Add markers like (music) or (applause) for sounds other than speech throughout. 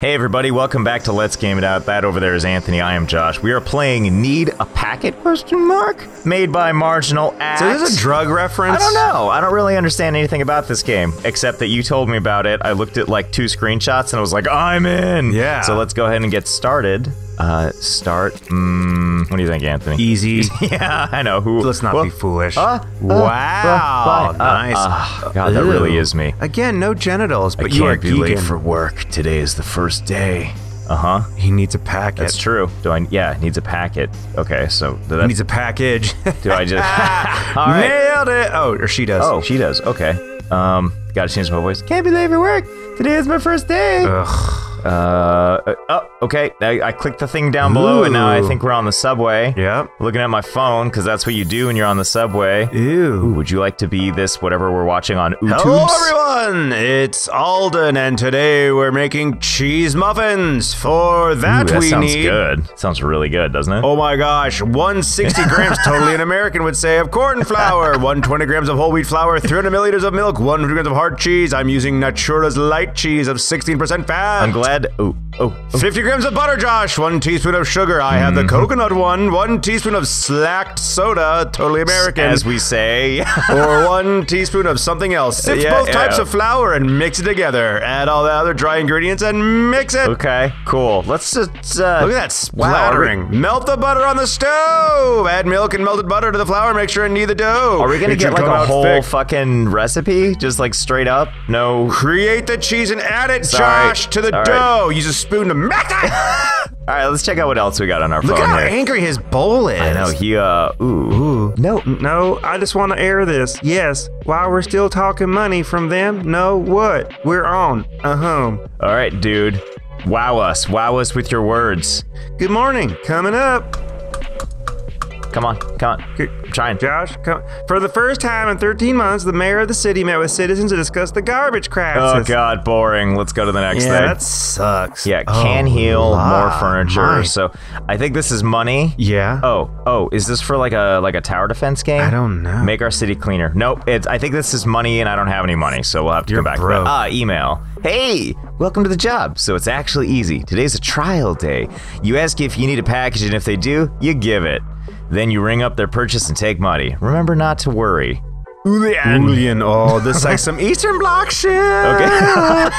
Hey everybody, welcome back to Let's Game It Out. That over there is Anthony. I am Josh. We are playing Need a Packet? Question mark. Made by Marginal Act. So this is a drug reference? I don't know. I don't really understand anything about this game except that you told me about it. I looked at like two screenshots and I was like, I'm in. Yeah. So let's go ahead and get started. Uh, start. Mm, what do you think, Anthony? Easy. (laughs) yeah, I know. Who? Let's not Well, be foolish. uh, wow, uh, nice. God, that Ew. really is me. Again, no genitals, but I you are can't be late for work. Today is the first day. Uh huh. He needs a packet. That's true. Do I? Yeah, needs a packet. Okay, so that, needs a package. (laughs) do I just? (laughs) All right. Nailed it. Oh, or she does. Oh, she does. Okay. Um, gotta change my voice. Can't be late for work. Today is my first day. Ugh. Uh, oh, okay. I, I clicked the thing down below, and now I think we're on the subway. Yep. Looking at my phone, because that's what you do when you're on the subway. Ooh, Ew. would you like to be this whatever we're watching on YouTube? Hello, everyone. It's Alden, and today we're making cheese muffins. For that, that we sounds need. good. Sounds really good, doesn't it? Oh my gosh, 160 (laughs) grams, totally an American would say, of corn flour, (laughs) 120 grams of whole wheat flour, 300 milliliters of milk, 100 grams of hard cheese. I'm using Natura's light cheese of 16% fat. I'm glad. Oh, oh, 50 grams of butter, Josh. One teaspoon of sugar. I have the Mm-hmm. coconut one. One teaspoon of slacked soda, totally American. as we say. (laughs) or one teaspoon of something else. Sift Yeah, both types of flour and mix it together. Add all the other dry ingredients and mix it. okay, cool. Let's just. Uh, Look at that Wow, splattering. Melt the butter on the stove. Add milk and melted butter to the flour. Make sure and knead the dough. Are we gonna It get like a whole thick. fucking recipe? Just like straight up? No. Create the cheese and add it, Sorry. Josh, to the All right. dough. Use a spoon to mix it. All right, let's check out what else we got on our Look phone at how here. angry his bowl is. I know he. Uh, ooh. No. No, I just want to air this. Yes, while we're still talking money from them, no, what? We're on. Uh huh. All right, dude. Wow us. Wow us with your words. Good morning. Coming up. Come on. Come on. Good- I'm trying. Josh, come. For the first time in 13 months, the mayor of the city met with citizens to discuss the garbage crisis. Oh. God, boring. Let's go to the next Yeah, thing. that sucks. yeah, can Oh, heal, more furniture. my. So I think this is money. Yeah. Oh, oh, is this for like a like a tower defense game? I don't know. Make our city cleaner. Nope. It's. I think this is money, and I don't have any money, so we'll have to You're come back. broke. Ah, email. Hey, welcome to the job. So it's actually easy. Today's a trial day. You ask if you need a package, and if they do, you give it. Then you ring up their purchase and take money. Remember not to worry. Julian. Oh, this is like some Eastern Bloc shit. Okay. (laughs)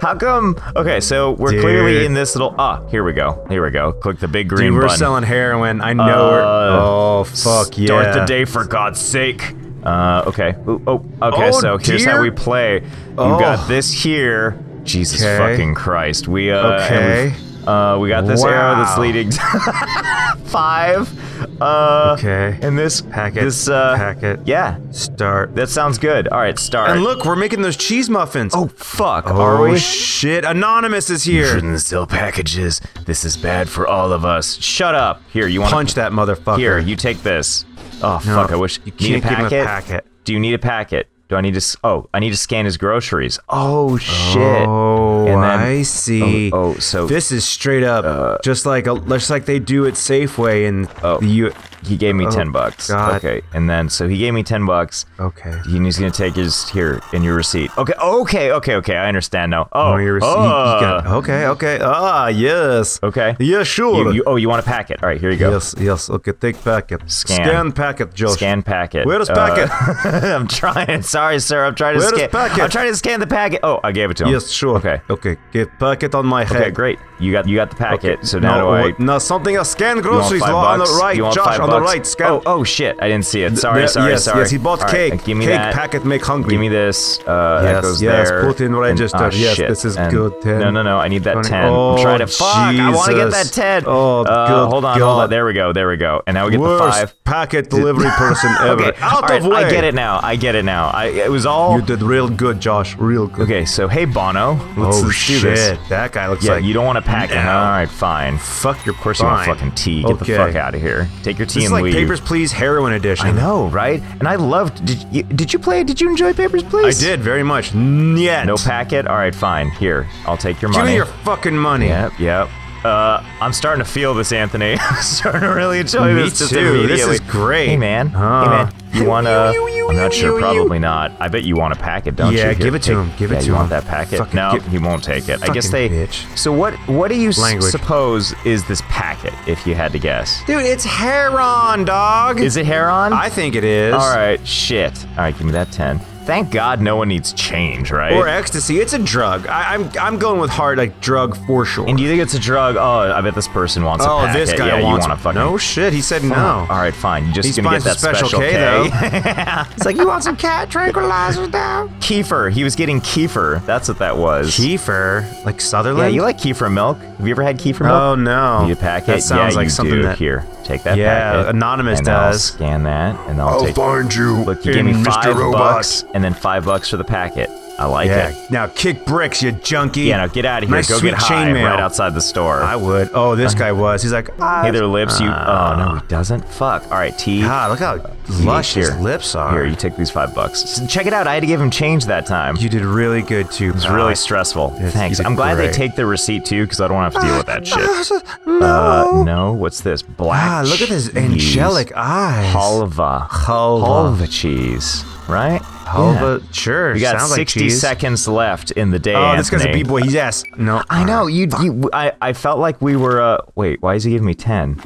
How come? Okay, so we're Dude. clearly in this little. Ah, here we go. Here we go. Click the big green Dude, we're button. selling heroin. I know. we're, Uh, oh fuck yeah. Start the day for God's sake. Uh, okay. Ooh, oh, okay. Oh, so here's how we play. You Oh. got this here. Jesus Okay. fucking Christ. We uh, Okay. Uh, we got this arrow that's leading to (laughs) five. Uh, Okay. And this Packet. This uh, Packet. Yeah, Start. that sounds good. All right, start. And look, we're making those cheese muffins. Oh fuck. Oh, Are we? shit! Anonymous is here. You Shouldn't sell packages. This is bad for all of us. Shut up. Here, you want Punch that motherfucker. Here, you take this. Oh No, fuck! I wish. you need a can't give him a packet? packet. Do you need a packet? Do I need to? Oh, I need to scan his groceries. Oh shit! Oh, And then- I oh, see. Oh, oh, so this is straight up, uh, just like a, just like they do at Safeway and Oh. the U. he gave me Oh, ten bucks. God. Okay, and then so he gave me ten bucks. Okay. And he's gonna take his here in your receipt. Okay, okay, okay, okay. I understand now. Oh, Oh, your receipt. oh, you got, okay, okay. Ah, yes. okay. Yeah, sure. You, you, oh, you want a packet? All right, here you go. Yes, yes. Okay, take packet. Scan. Scan packet, Josh. Scan packet. Where is Uh, packet? (laughs) I'm trying. Sorry, sir. I'm trying to Where scan. packet? I'm trying to scan the packet. Oh, I gave it to him. Yes, sure. Okay. Okay. Get packet on my head. Okay, great. You got you got the packet. Okay. So now no, do I? No, something else. Scan you want groceries five on the right, Josh. On the bucks? right. Scan. Oh, oh shit! I didn't see it. Sorry, There- sorry, yes, sorry. Yes, he bought All right, cake. give me cake that. packet make hungry. Give me this. Uh, that Yes, goes yes, there. put in And- register. ah, Yes, shit. this is And- good, 10, No, no, no. I need that 20. ten. I'm Oh, trying to fuck. I want to get that Jesus. ten. Oh, uh, good hold on, hold on. There we go. There we go. And now we get the five. packet delivery (laughs) person ever. Okay. Out right, of way. I get it now. I get it now. I it was all. You did real good, Josh. Real good. Okay, so hey Bono, let's, oh let's shit, do this. that guy looks Yeah, like you don't want to pack it. All right, fine. Fuck your Of course you want fucking tea. Get the fuck out of here. Take your tea is like leave. Papers, Please heroin edition. I know, right? And I loved. Did you did you play? Did you enjoy Papers, Please? I did very much. Yet. No packet. All right, fine. Here, I'll take your money. Give me your fucking money. Yep, yep. Uh, I'm starting to feel this, Anthony. (laughs) I'm starting to really enjoy Me this. too. This is great. Hey man. Hey man. You (laughs) wanna? I'm not sure. Probably not. I bet you want a packet, don't you? Yeah, give it to him. Give it yeah, to you want that packet? Fucking no, he won't take it. I guess they. Bitch. So what? What do you suppose is this packet? If you had to guess, Dude, it's heroin, dog. is it heroin? I think it is. All right. Shit. All right. Give me that ten. Thank God no one needs change, right? Or ecstasy. It's a drug. I, I'm I'm going with hard like drug for sure. and do you think it's a drug? Oh, I bet this person wants a oh, packet. this guy yeah, wants you want a fucking No shit. He said no. All right, fine. You just He's gonna get that some special K, K, though. (laughs) It's like you want some cat tranquilizers now. Kefir. He was getting kefir. That's what that was. Kiefer, like Sutherland. Yeah, you like kefir milk? Have you ever had kefir milk? Oh no. Need a packet? That sounds yeah, like you something do. that. Here, take that Yeah, packet. Anonymous and I'll does. scan that, and I'll, take. find you Look, you in gave me Mr. five Robot. bucks, and then five bucks for the packet. I like Yeah. it. Now kick bricks, you junkie. Yeah, now get out of here. Nice Go sweet get high chainmail. right outside the store. I would. Oh, this guy was. He's like, ah, hey there, lips. You. Oh no, he doesn't. Fuck. All right, T. God, look how lush his lips are. Here, you take these five bucks. Check it out. I had to give him change that time. You did really good too. It's really stressful. Thanks. I'm glad great. they take the receipt too, because I don't want to have to deal with that (laughs) shit. no. Uh, no. What's this? Black. ah, look at his angelic eyes. Halva. Halva. Halva cheese. Right? Halva. Yeah. Sure. We got sounds like 60 cheese. seconds left in the day. Oh, this guy's a b-boy. He's ass. No. I know you. you I, I felt like we were. Uh, wait, why is he giving me ten?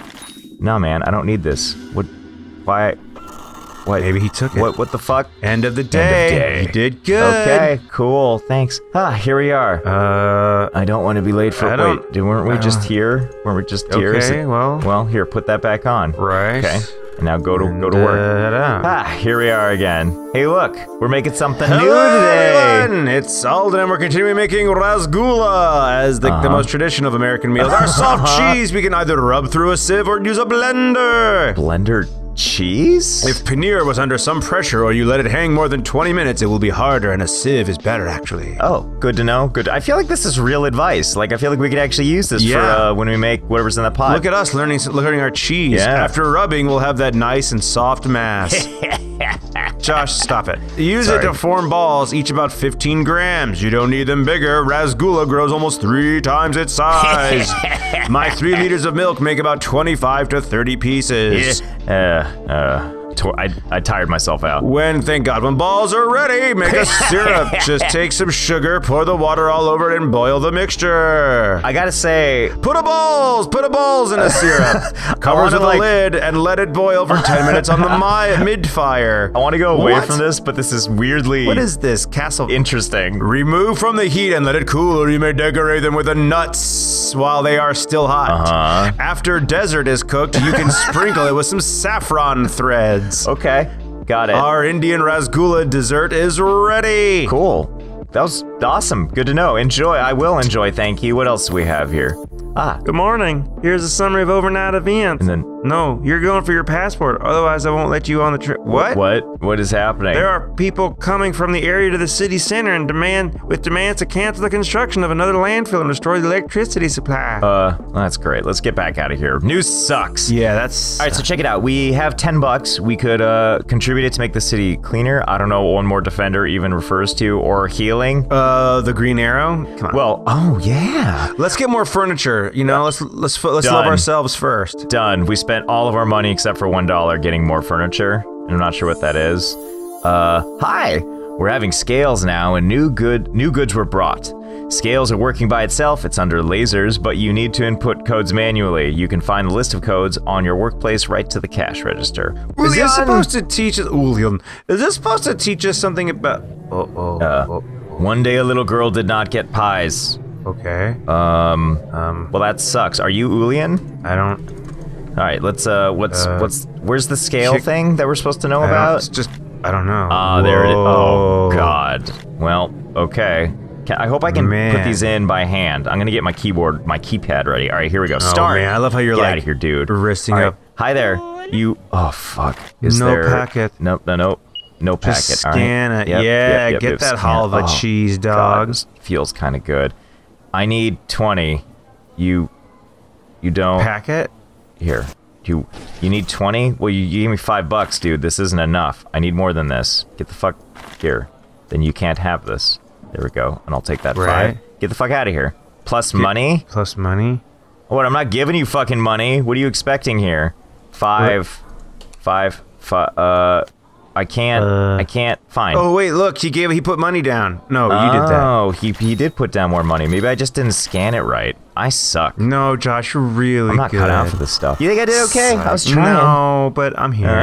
No, man, I don't need this. What? Why? What? Maybe he took it. What? What the fuck? End of the day. day. You did good. Okay, cool. Thanks. Ah, here we are. Uh. I don't want to be late for. I Wait, did, weren't we just here? Weren't we just here? Okay. it- Well. well, here, put that back on. Right. Okay. And now go to go to work. uh, Ah, here we are again. Hey, look, we're making something new today. everyone! It's Alden, and we're continuing making rasgula as the, the Uh-huh. most tradition of American meals. Our soft (laughs) cheese we can either rub through a sieve or use a blender. Blender cheese? If paneer was under some pressure or you let it hang more than 20 minutes, it will be harder, and a sieve is better, actually. Oh, good to know. Good. I feel like this is real advice. Like I feel like we could actually use this Yeah. for uh, when we make whatever's in the pot. Look at us learning, learning our cheese. Yeah. After rubbing, we'll have that nice and soft mass. (laughs) Josh, stop it. Use it to form balls, each about 15 grams. You don't need them bigger. Rasgula grows almost three times its size. (laughs) My three liters of milk make about 25 to 30 pieces. (laughs) uh, uh, I, I tired myself out. When, thank God, when balls are ready, make a (laughs) syrup. Just take some sugar, pour the water all over it, and boil the mixture. I gotta say, Put a balls, put a balls in a syrup. (laughs) Covers with a lid and let it boil for 10 minutes on the (laughs) mi- mid fire. I want to go away What? from this, but this is weirdly What is this? Castle. interesting. Remove from the heat and let it cool, or you may decorate them with the nuts while they are still hot. Uh-huh. After dessert is cooked, you can sprinkle it with some saffron threads. Okay, got it. Our Indian rasgula dessert is ready. Cool. That was awesome. Good to know. Enjoy. I will enjoy. Thank you. What else do we have here? Ah, Good morning. Here's a summary of overnight events. and then No, you're going for your passport. Otherwise, I won't let you on the trip. What? what? What is happening? There are people coming from the area to the city center and demand with demands to cancel the construction of another landfill and destroy the electricity supply. Uh, that's great. Let's get back out of here. News sucks. Yeah, that's. All right, so check it out. We have 10 bucks. We could uh, contribute it to make the city cleaner. I don't know what one more defender even refers to, or healing. Uh, the Green Arrow. Come on. Well, oh yeah. let's get more furniture. You know, let's let's let's love ourselves first. Done. We spent all of our money except for one dollar getting more furniture. And I'm not sure what that is. Uh, hi. We're having scales now, and new good new goods were brought. Scales are working by itself. It's under lasers, but you need to input codes manually. You can find the list of codes on your workplace right to the cash register. Is this supposed to teach us? Ulian, is this supposed to teach us something about? Oh, oh, Uh, oh, One day a little girl did not get pies. Okay. Um, Um, well that sucks. Are you Ulian? I don't. All right, let's uh what's Uh, what's where's the scale chick- thing that we're supposed to know I about? it's just. I don't know. Ah, there it is. Oh god. Well, okay. Can, I hope I can put these in by hand. I'm gonna get my keyboard, my keypad ready. All right, here we go. Oh, Start. man, I love how you're, get like, out of here, dude. wristing right. up. Hi there. You. Oh fuck. Is No there? packet. Nope. No. Nope. No packet. Just All right. scan it. Yep, yeah, yep, yep, get that halva Oh, cheese, God, dog. this feels kind of good. I need 20. You. You don't. Packet. Here. You you need 20? Well, you, you gave me 5 bucks, dude. This isn't enough. I need more than this. Get the fuck here. Then you can't have this. There we go. And I'll take that Right. 5. Get the fuck out of here. Plus money? Plus money. What? I'm not giving you fucking money. What are you expecting here? Five, five, five. Uh, I can't. Uh. I can't. Fine. Oh wait, look, he gave he put money down. No, you did that. Oh, he he did put down more money. Maybe I just didn't scan it right. I suck. No, Josh, you're really I'm not good. cut out for this stuff. You think I did okay? I was trying. No, but I'm here. All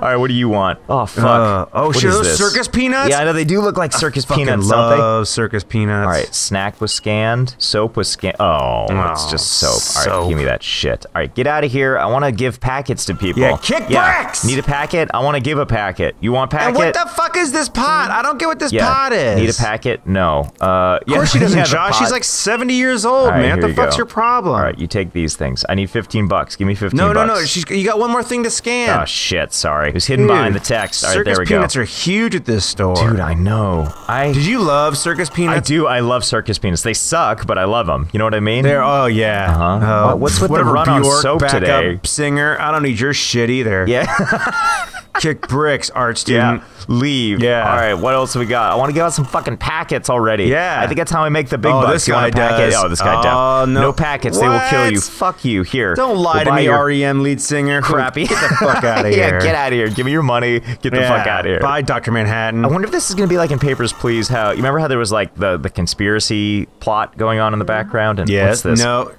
right, (laughs) (laughs) what do you want? Oh fuck. Uh, oh What shit, those this? circus peanuts? Yeah, I know they do look like circus Fucking peanuts, don't they? love circus peanuts. All right, snack was scanned, soap was scanned. Oh, it's Oh, just soap. All right, give me that shit. All right, get out of here. I want to give packets to people. Yeah, kick bricks! Need a packet? I want to give a packet. You want a packet? And what the fuck is this pot? I don't get what this yeah. pot is. Need a packet? No. Uh, Of course she (laughs) doesn't, yeah, Josh. She's like 70 years old, right, man. What the you fuck's go. your problem? All right, you take these things. I need 15 bucks. Give me 15 no, no, bucks. no. She's, you got one more thing to scan. Oh shit, sorry. It was hidden Dude, behind the text. All right, circus there we go. Circus peanuts are huge at this store. Dude, I know. I Did you love circus peanuts? I do. I love circus peanuts. They suck, but I love them. You know what I mean? They're, oh, yeah. Uh-huh. What- what's with the run on soap today? singer. I don't need your shit either. yeah. (laughs) Kick bricks, art Yeah. Leave. Yeah. All right. What else have we got? I want to give out some fucking packets already. Yeah. I think that's how I make the big Oh, bucks. this You guy does. Oh, this guy Oh, does. no. packets. They will kill you. Fuck you. Here. Don't lie We'll to me, your REM lead singer. Crappy. Get the fuck (laughs) out of here. yeah. Get out of here. Give me your money. Get the fuck out of here. Bye, Dr. Manhattan. I wonder if this is gonna be like in Papers, Please. How you remember how there was like the the conspiracy plot going on in the background? And yes. what's this? No.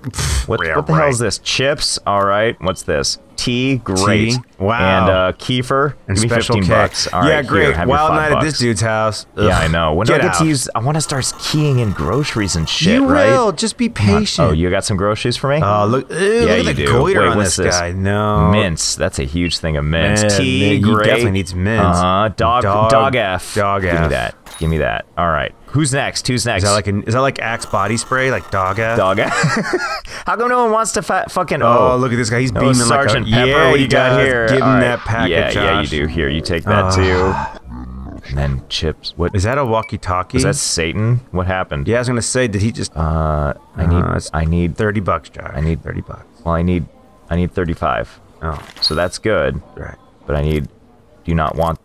What, what the hell is this? Chips. All right. What's this? Great. Tea? Wow. And uh, kefir. And Give me special 15 K. bucks. All yeah, right, great. Here, Wild night at this dude's house. Yeah, I know. When do I Get get to use? I want to start keying in groceries and shit. You right? will. Just be patient. Oh, you got some groceries for me? Oh, look, ew, yeah, look at the do. goiter Wait, on this, this? guy. No. mints. That's a huge thing of mints. Man, Tea. he great. definitely needs mints. Uh huh. Dog, Dog- dog. F. dog Give me that. Give me that. All right. Who's next? Who's next? Is that like an, is that like Axe body spray, like dog ass? dog F? (laughs) How come no one wants to fucking? Oh, Oh, look at this guy. He's No, beaming Sergeant like a, Pepper. Yeah, what you got here? Give him right. that package. Yeah, yeah, you do. Here, you take that too. And then chips. What Is that a walkie-talkie? is that? Satan? What happened? Yeah, I was gonna say, did he just Uh, I need. Uh, I need. thirty bucks, Josh? I need- thirty bucks. Well, I need. I need thirty-five. Oh, So that's good. right. But I need. Do you not want?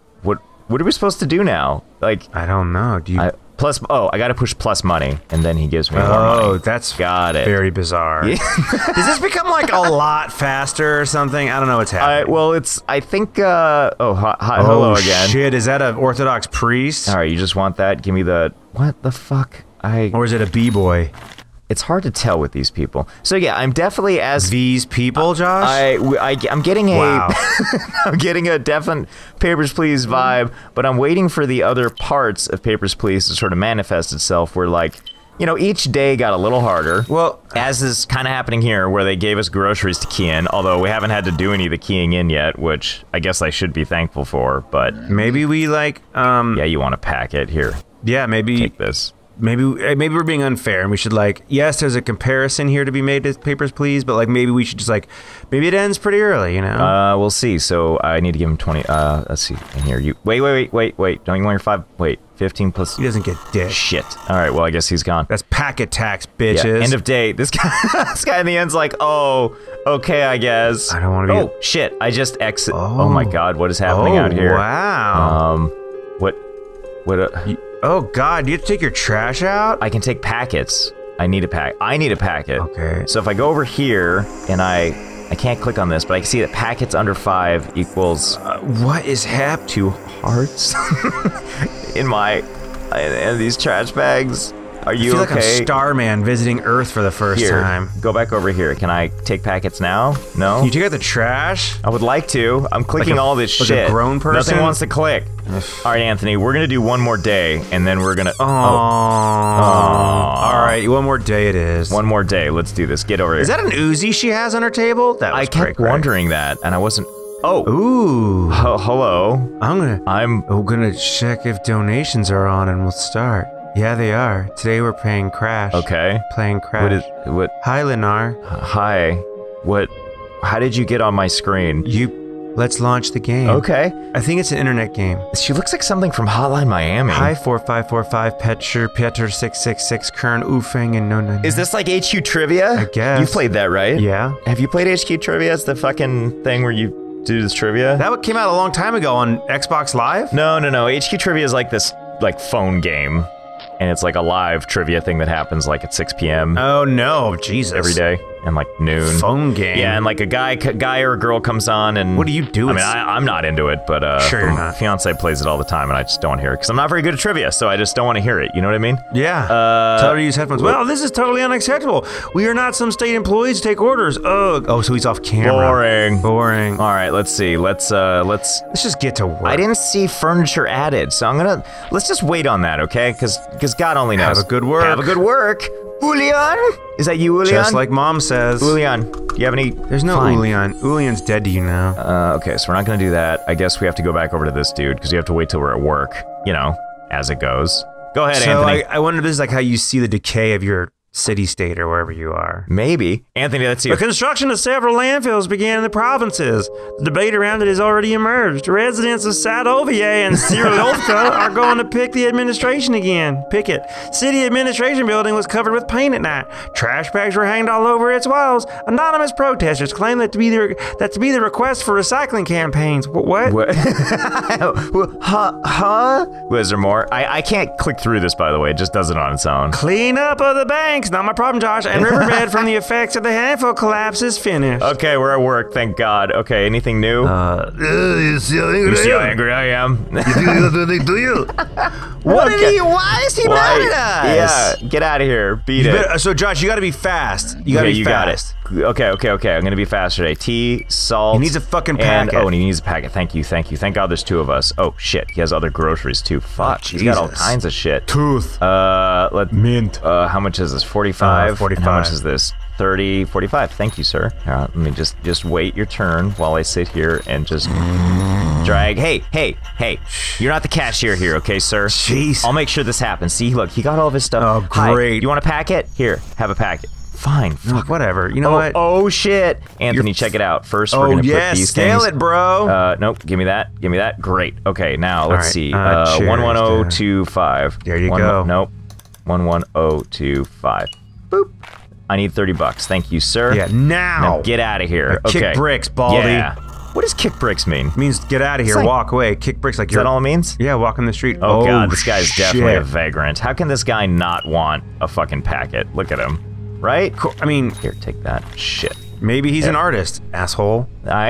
What? Are we supposed to do now? Like, I don't know. Do you? I plus. Oh, I got to push plus money, and then he gives me more oh, that's Got it. Very bizarre. (laughs) Does this become like a lot faster or something? I don't know what's I, happening. well, it's. I think. Uh, oh, hi, hi, oh hello again. shit! Is that an Orthodox priest All right, you just want that? Give me the. What the fuck? I. or is it a b-boy? It's hard to tell with these people. So yeah, I'm definitely as. These people, Josh. I, I, am getting a, Wow. (laughs) am getting a definite Papers, Please vibe, but I'm waiting for the other parts of Papers, Please to sort of manifest itself where, like, you know, each day got a little harder. Well- as is kind of happening here, where they gave us groceries to key in, although we haven't had to do any of the keying in yet, which I guess I should be thankful for, but maybe we like um yeah, you want to pack it Here, yeah maybe take this. Maybe eh, maybe we're being unfair and we should like yes there's a comparison here to be made to papers please but like maybe we should just like maybe it ends pretty early you know Uh, we'll see. So I need to give him 20. Uh, let's see. In here, you wait, wait, wait, wait, wait. Don't you want your five? Wait, 15 plus. he doesn't get dick Shit. All right. Well, I guess he's gone. that's packet tax Yeah, bitches End of day. This guy, (laughs) this guy in the end's like, oh, okay, I guess. I don't wanna be- Oh shit! I just exit. Oh. my Oh. god, what is happening oh out here? wow Um, what, what? Uh, You- oh god you have to take your trash out I can take packets. I need a pack. I need a packet. Okay. So if I go over here and I, I can't click on this, but I can see that packets under five equals Uh, what is hap two hearts (laughs) in my, in, in these trash bags. Are I you feel like okay? I'm Starman visiting Earth for the first here, time. go back over here. Can I take packets now? No. Can you take out the trash? I would like to. I'm clicking Like a- all this like a grown person? Nothing wants to click. all right, Anthony, we're gonna do one more day, and then we're gonna. Oh. All right, one more day it is. One more day. Let's do this. Get over here. Is that an Uzi she has on her table? That was I kept wondering that, and I wasn't. Oh, Ooh. h- hello. I'm gonna. I'm. We're gonna check if donations are on, and we'll start. Yeah, they are. Today we're playing Crash. Okay. Playing Crash. What is what? Hi, Lenar. Hi. What? How did you get on my screen? You. Let's launch the game. Okay. I think it's an internet game. She looks like something from Hotline Miami. Hi, four five four five Petcher Peter six six six Kern Ufeng and no no. no. Is this like HQ Trivia? I guess. You played that, right? Yeah. Have you played HQ Trivia? It's the fucking thing where you do this trivia. That came out a long time ago on Xbox Live. No, no, no. HQ Trivia is like this like phone game. And it's like a live trivia thing that happens like at 6 p.m. Oh no, Jesus! every day and like noon. phone game. Yeah, and like a guy, guy or a girl comes on, and What do you do I mean, I, I'm not into it, but uh, Sure you're my not. Fiance plays it all the time, and I just don't want to hear it because I'm not very good at trivia, so I just don't want to hear it. You know what I mean? yeah. Uh, Tell her to use headphones. Well, this is totally unacceptable. We are not some state employees to take orders. Ugh. oh, so he's off camera. boring. Boring. All right, let's see. Let's uh, let's. Let's just get to work. I didn't see furniture added, so I'm gonna let's just wait on that, okay? Because because God only knows. Have a good work. Have a good work. Julian, is that you, Julian? Just like mom says. Julian. Do you have any? There's no Fine. Ulian. Ulian's dead to you now. Uh, okay, so we're not gonna do that. I guess we have to go back over to this dude because we have to wait till we're at work. You know, as it goes. Go ahead, so Anthony. I, I wonder if this is like how you see the decay of your city state or wherever you are. Maybe Anthony. That's you. The construction of several landfills began in the provinces. The debate around it has already emerged. Residents of Sadovia and Cyrilovka (laughs) are going to pick the administration again. Pick it. City administration building was covered with paint at night. Trash bags were hanged all over its walls. Anonymous protesters claim that to be the that to be the request for recycling campaigns. Wh- What? What? (laughs) huh? Huh? Was there more? I, I can't click through this, by the way. It just does it on its own. Clean up of the banks. Not my problem, Josh. And riverbed from the effects of the handful collapse is finished. Okay, we're at work. Thank God. Okay, anything new? Uh, you see how angry I am? do you? (laughs) what did he- why is he Why? mad at us? Yeah, get out of here. Beat it. But, uh, so Josh, you got to be fast. You got to okay, be you fast. got it. Okay, okay, okay. I'm gonna be fast today. Tea, salt. He needs a fucking and- packet. oh, and he needs a packet. Thank you, thank you. Thank God there's two of us. Oh shit, he has other groceries too. Fuck, he's got all kinds of shit. Tooth. Uh, let Mint. Uh, how much is this? 45? Uh, 45. How much is this? 30, 45. Thank you, sir. All right, let me just just wait your turn while I sit here and just drag. Hey, hey, hey. You're not the cashier here, okay, sir? Jeez. I'll make sure this happens. See, look, he got all of his stuff. Oh, Hi, great. you want a packet? Here, have a packet. Fine. Fuck. Whatever. You know Oh, what? oh shit. Anthony, You're- check it out. First, we're Oh, gonna yeah, put these scale things. it, bro. Uh, nope. Give me that. Give me that. Great. Okay, now let's right, see. uh, Uh, cheers, one one zero two five. There you One- go. Nope. One one zero two five. Boop. I need thirty bucks. Thank you, sir. yeah, now. Now get out of here. Now kick bricks, Baldy. Yeah. What does kick bricks mean? Is means get out of here, like- walk away, kick bricks like that you're all it means? Yeah, walk in the street. Oh, oh god, this guy's definitely a vagrant. How can this guy not want a fucking packet? Look at him. Right? I mean, Here, take that. Shit. maybe he's an artist, asshole. I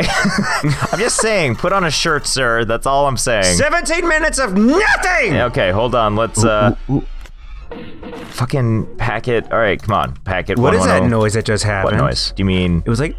(laughs) I'm just saying, put on a shirt, sir. That's all I'm saying. 17 minutes of nothing! Okay, hold on. Let's uh fucking packet. All right, come on. Packet What is that noise that just happened? What noise? Do you mean It was like,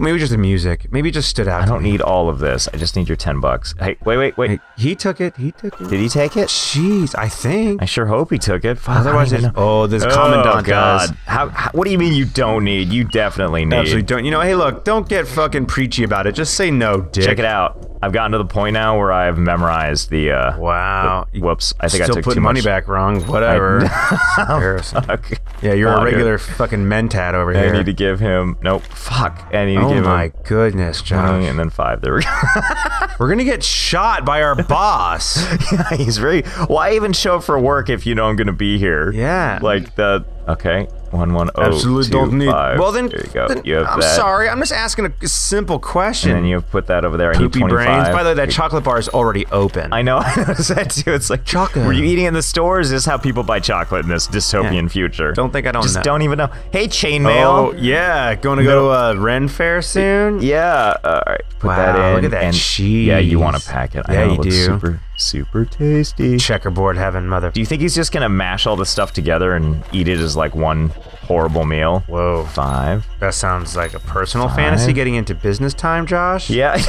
maybe just the music. Maybe it just stood out. I don't need all of this. I just need your 10 bucks. Hey, wait, wait, wait. He took it. He took it. Did he take it? Jeez, I think. I sure hope he took it. Fuck, Otherwise, I don't it's- even know. oh, this commandant oh, God. does. How, how? What do you mean you don't need? You definitely need. Absolutely don't. You know, hey, look, don't get fucking preachy about it. Just say no, dick. Check it out. I've gotten to the point now where I've memorized the. Uh, Wow. the- whoops! I think Still I took too money much. back wrong. Whatever. (laughs) Okay. yeah, you're Well, a regular fucking mentat over I here. I need to give him. Nope. Fuck. I to oh give my him. goodness, Josh. and then five. There we go. (laughs) We're gonna get shot by our (laughs) boss. yeah, he's very. Why even show up for work if you know I'm gonna be here? Yeah. Like the. Okay. One one oh Absolutely don't need. five. Well then, there you go. then you have I'm that. sorry. I'm just asking a simple question. And then you put that over there. I Poopy 25. brains. By the way, that chocolate bar is already open. I know. (laughs) I noticed that too. It's like Chocolate. Were you eating in the stores? Is this how people buy chocolate in this dystopian Yeah. future? Don't think I don't Just know. don't even know. Hey, chainmail. Oh yeah, going to go to a Ren Fair soon. Yeah. uh, All right. Put that Wow, in. look at that and cheese. Yeah, you want to pack it. I Yeah, know, it you do. Super, super tasty. Checkerboard heaven, mother. Do you think he's just gonna mash all the stuff together and eat it as like one horrible meal? Whoa, Five. that sounds like a personal Five. fantasy. Getting into business time, Josh. Yeah. (laughs)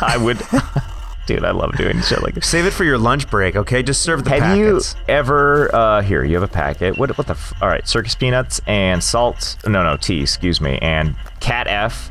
I would. Dude, I love doing shit like this. Save it for your lunch break, okay? Just serve the Have packets. you ever? Uh, here, you have a packet. What? What the? F- all right, circus peanuts and salt. No, no, tea. Excuse me. And cat F,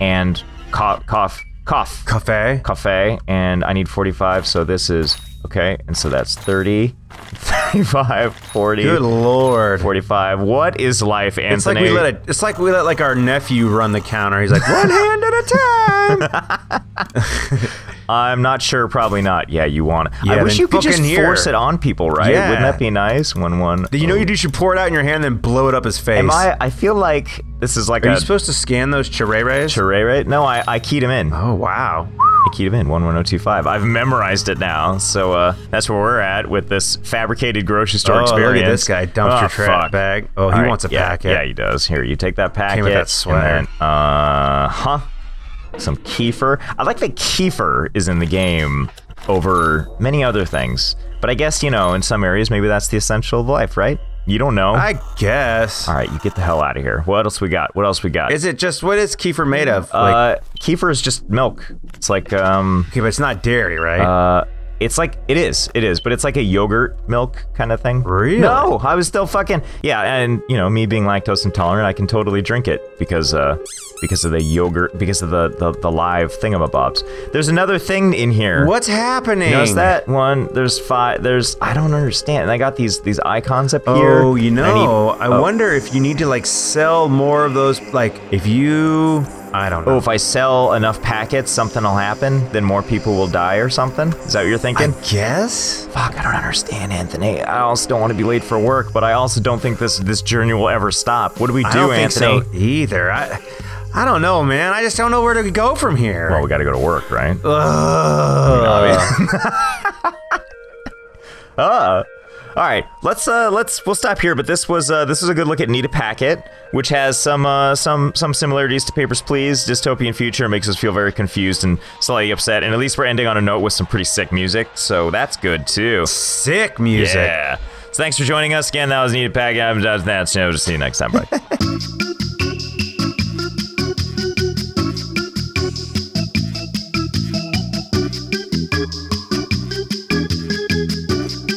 and cough, cough, cough, Cafe. cafe. And I need forty-five. So this is okay. And so that's 30, 35, 40, Good lord. 45. What is life, Anthony? It's like we let it. It's like we let like our nephew run the counter. He's like one hand at a time. (laughs) (laughs) I'm not sure. Probably not. Yeah, you want it. Yeah, I wish you could just here. force it on people, right? Yeah. Wouldn't that be nice? One one. you know, oh. you do should pour it out in your hand, and then blow it up his face. Am I? I feel like this is like Are a you supposed to scan those chireres? charade. No, I I keyed him in. oh wow. Nikita Bin, 11025. I've memorized it now, so uh, that's where we're at with this fabricated grocery store Oh, look at experience. this guy, dumpster Oh, trash bag. Oh, he All wants a yeah, packet. Yeah, he does. Here, you take that packet. with that sweater. then, uh, huh? Some kefir. I like that kefir is in the game over many other things. But I guess, you know, in some areas, maybe that's the essential of life, right? You don't know. I guess. All right, you get the hell out of here. What else we got? What else we got? Is it just what is kefir made of? Like, uh, kefir is just milk. It's like um, okay, but it's not dairy, right? uh, it's like it is, it is, but it's like a yogurt milk kind of thing. Really? No, I was still fucking yeah, and you know me being lactose intolerant, I can totally drink it because uh, because of the yogurt, because of the the, the live thingamabobs. There's another thing in here. What's happening? Notice that one? There's five. There's I don't understand. And I got these these icons up here. Oh, you and I know, need- I, oh. wonder if you need to like sell more of those. Like, if you, I don't know. Oh, if I sell enough packets, something will happen. Then more people will die or something. Is that what you're thinking? I guess. Fuck, I don't understand, Anthony. I also don't want to be late for work, but I also don't think this this journey will ever stop. What do we do, I don't Anthony? think so either. I, I don't know, man. I just don't know where to go from here. Well, we got to go to work, right? Ugh. (laughs) (laughs) Uh, all right, let's uh let's we'll stop here. But this was uh this was a good look at Need a Packet, which has some uh some some similarities to Papers Please. Dystopian future makes us feel very confused and slightly upset. And at least we're ending on a note with some pretty sick music, so that's good too. Sick music. Yeah. So thanks for joining us again. That was Need a Packet. I'm Nats. See you next time. Bye. (laughs)